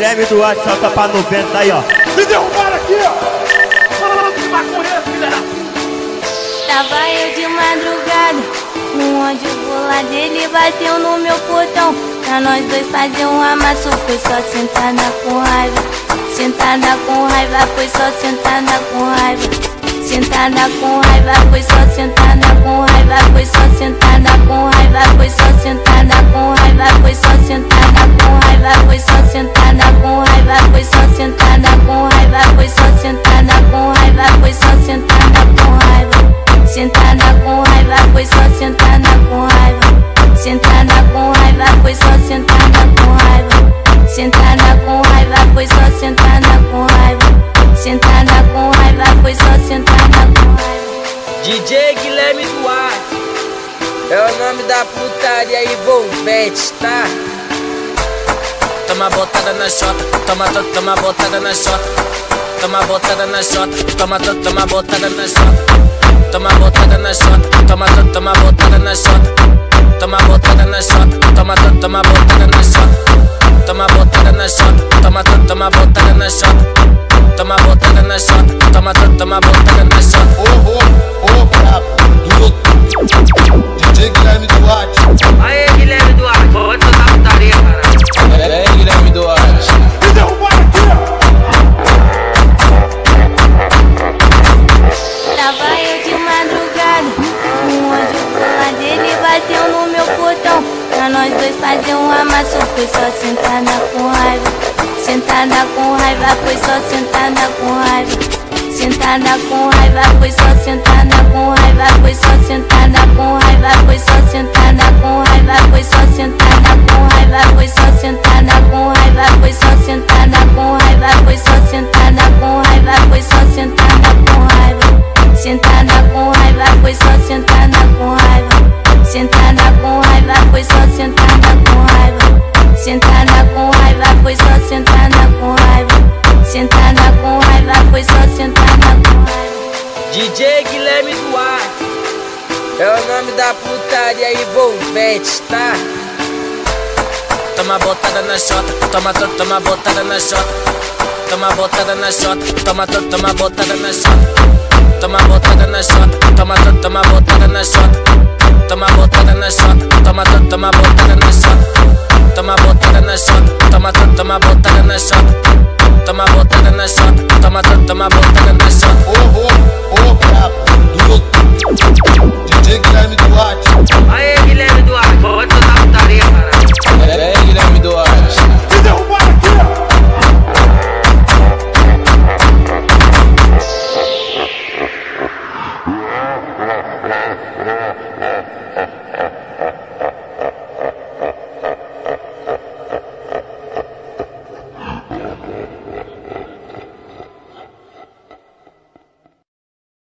Guilherme Duarte salta pra 90 aí, ó. Me derrubaram aqui, ó! Falando de maconha, filha da Tava eu de madrugada, no onde o lá dele bateu no meu portão. Pra nós dois fazer um amasso, foi só sentada com raiva. Sentada com raiva, foi só sentada com raiva. Sentada com raiva, foi só sentada com raiva, foi só sentada DJ Guilherme Duarte. É o nome da putaria envolvente, tá? Toma botada na chota, toma, to- toma botada na chota. Toma botada na chota, toma, to- toma botada na chota. Toma botada na chota, toma, to- toma botada na chota. Toma botada na chota, toma, to- toma botada na toma, to- toma botada na chota Toma botada na chota, toma, to- toma botada na chota Ô, ô, ô, brabo, YouTube. DJ Guilherme Duarte. Aê, Guilherme Duarte, pode soltar putaria, cara. É, Guilherme Duarte. Me derrubaram aqui! Tava eu de madrugada, no onde o lá dele bateu no meu portão. Pra nós dois fazer um amasso, foi só sentada com raiva. Sentada com raiva, foi só sentada com raiva. Sentada com raiva, foi só sentada com raiva, foi só sentada com raiva, foi só sentada com raiva, sentada com raiva. Sentada com raiva, foi só sentada com raiva. DJ Guilherme Duarte É o nome da putaria envolvente, tá? Toma botada na chota, toma, to- toma botada na chota Toma botada na chota, toma, to- toma botada na chota Toma botada na chota, toma, to- toma botada na chota Toma botada na chota, toma, to- toma botada na chota Toma botada na chota, toma bota en el shot. Toma bota en el shot. Toma, toma bota en el shot. Oh, oh, oh, rap. Duro. DJ Guilherme Duarte. Aê, Guilherme Duarte. Pode soltar a putaria, cara. É, Guilherme Duarte. Me derrubaram aqui, ó. Yeah, yeah.